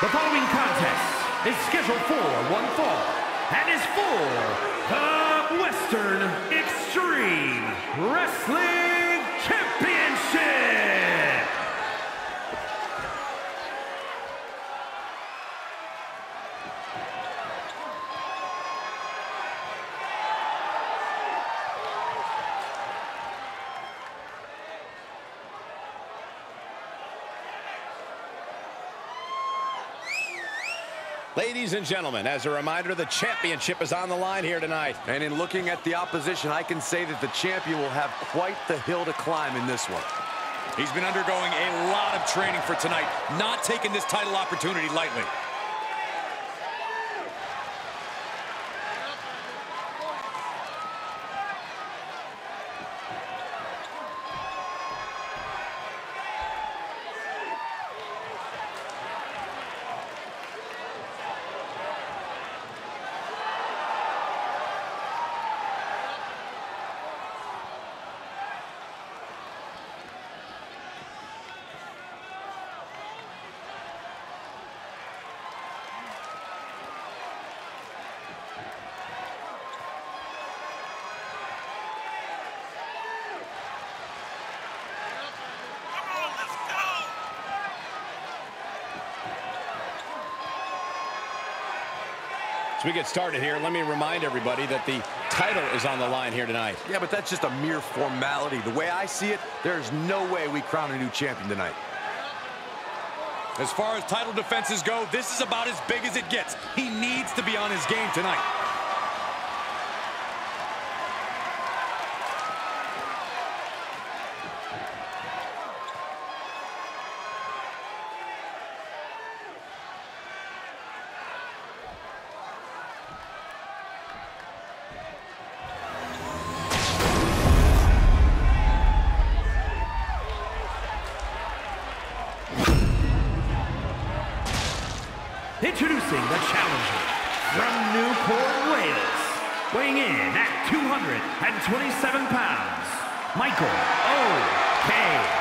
The following contest is scheduled for one fall and is for the Western Extreme Wrestling Ladies and gentlemen, as a reminder, the championship is on the line here tonight. And in looking at the opposition, I can say that the champion will have quite the hill to climb in this one. He's been undergoing a lot of training for tonight, not taking this title opportunity lightly. As we get started here, let me remind everybody that the title is on the line here tonight. Yeah, but that's just a mere formality. The way I see it, there's no way we crown a new champion tonight. As far as title defenses go, this is about as big as it gets. He needs to be on his game tonight. Introducing the challenger from Newport, Wales, weighing in at 227 pounds, Michael O.K.U.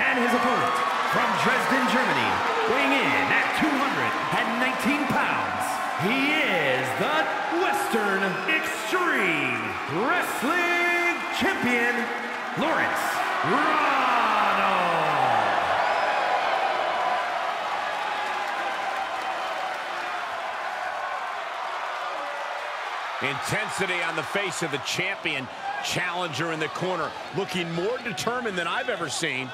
And his opponent from Dresden, Germany, weighing in at 219 pounds, he is the Western Extreme Wrestling Champion, Laurance Roman. Intensity on the face of the champion. Challenger in the corner, looking more determined than I've ever seen.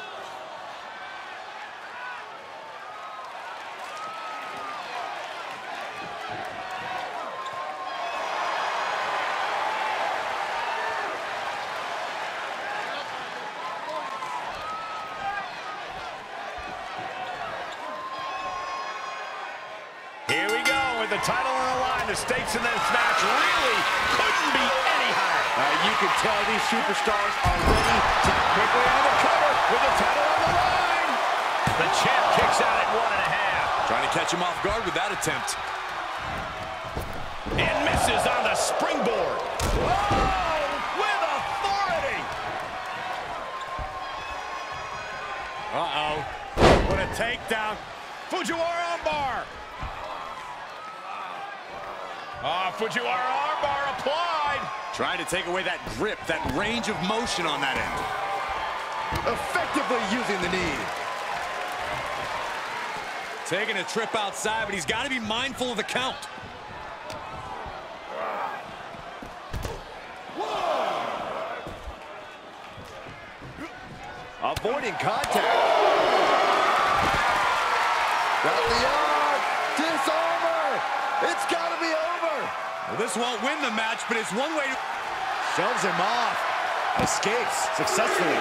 Here we go with the title on the stakes in this match really couldn't be any higher. Uh, you can tell these superstars are ready to quickly the cover with the title on the line. The champ kicks out at one and a half. Trying to catch him off guard with that attempt. And misses on the springboard. Oh, with authority. Uh-oh. What a takedown. Fujiwara armbar. Ah, Fujiwara armbar applied. Trying to take away that grip, that range of motion on that end. Effectively using the knee. Taking a trip outside, but he's got to be mindful of the count. Avoiding contact. Got the arm. Disarmer. It's got to be over. Well, this won't win the match, but it's one way to... Shoves him off. Escapes successfully.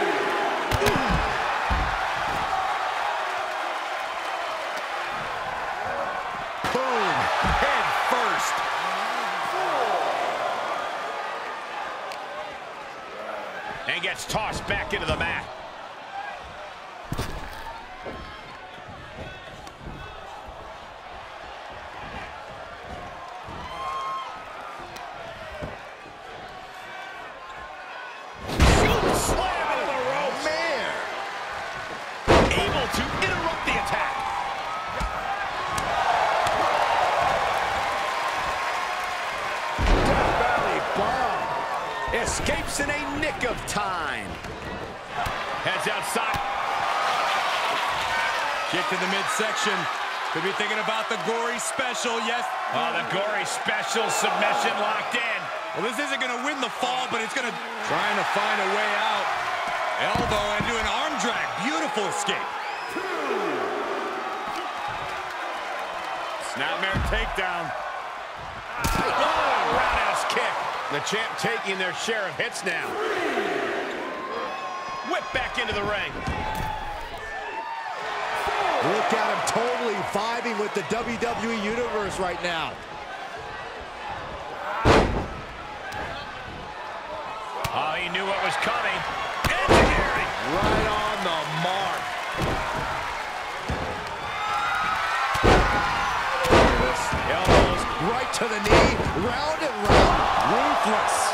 Boom. Head first. And gets tossed back into the mat. Escapes in a nick of time. Heads outside. Kick to the midsection. Could be thinking about the gory special, yes. Oh, the gory special submission locked in. Well, this isn't going to win the fall, but it's going to... Trying to find a way out. Elbow into an arm drag. Beautiful escape. Snapmare takedown. Oh, roundhouse kick. The champ taking their share of hits now. Whip back into the ring. Look at him totally vibing with the WWE Universe right now. Oh, he knew what was coming. Engineering. Right on the mark. Right to the knee, round and round, ruthless.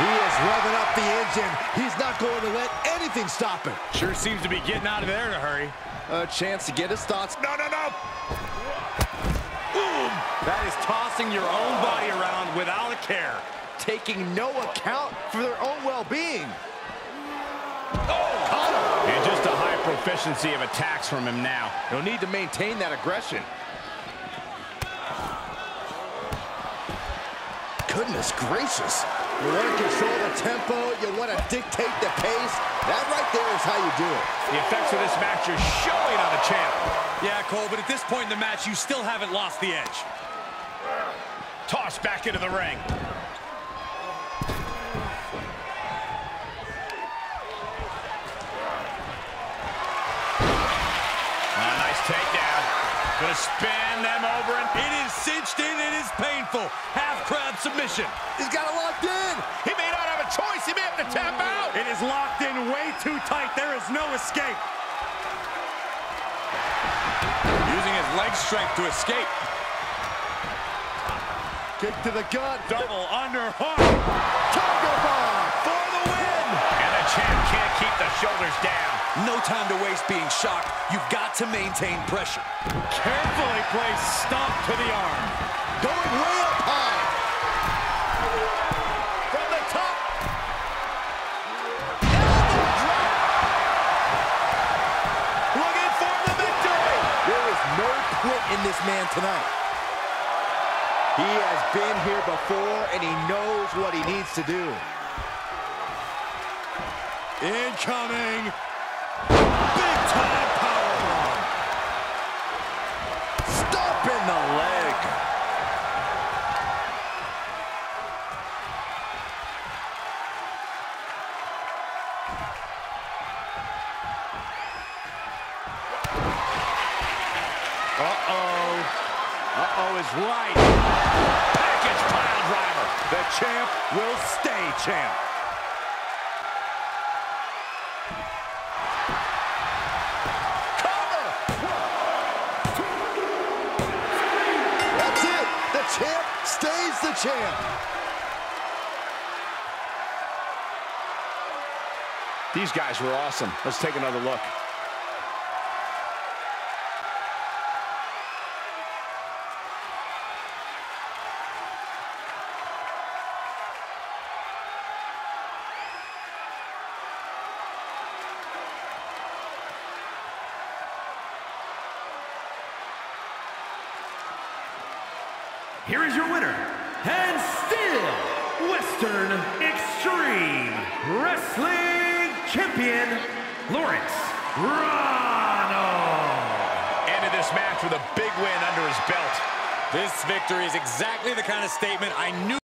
He is revving up the engine. He's not going to let anything stop him. Sure seems to be getting out of there in a hurry. A chance to get his thoughts. No, no, no. Boom! That is tossing your own body around without a care. Taking no account for their own well-being. Oh, Connor. And just a high proficiency of attacks from him now. He'll need to maintain that aggression. Goodness gracious. You want to control the tempo. You want to dictate the pace. That right there is how you do it. The effects of this match are showing on the champ. Yeah, Cole, but at this point in the match, you still haven't lost the edge. Tossed back into the ring. Ah, takedown. Gonna spin them over and It is cinched in. It is painful. Half submission. He's got it locked in. he may not have a choice. He may have to tap out. It is locked in way too tight. There is no escape. Using his leg strength to escape. Kick to the gut. Double underhook Tiger bomb. for the win. And the champ can't keep the shoulders down. No time to waste being shocked. You've got to maintain pressure. Carefully placed stomp to the arm. Going way man tonight. He has been here before, and he knows what he needs to do. Incoming. Big time powerbomb. Stop in the leg. Uh-oh. Uh-oh is right. Package pile driver. The champ will stay champ. That's it. The champ stays the champ. These guys were awesome. Let's take another look. Here is your winner, and still Western Extreme Wrestling Champion, Laurance Roman. Ended this match with a big win under his belt. This victory is exactly the kind of statement I knew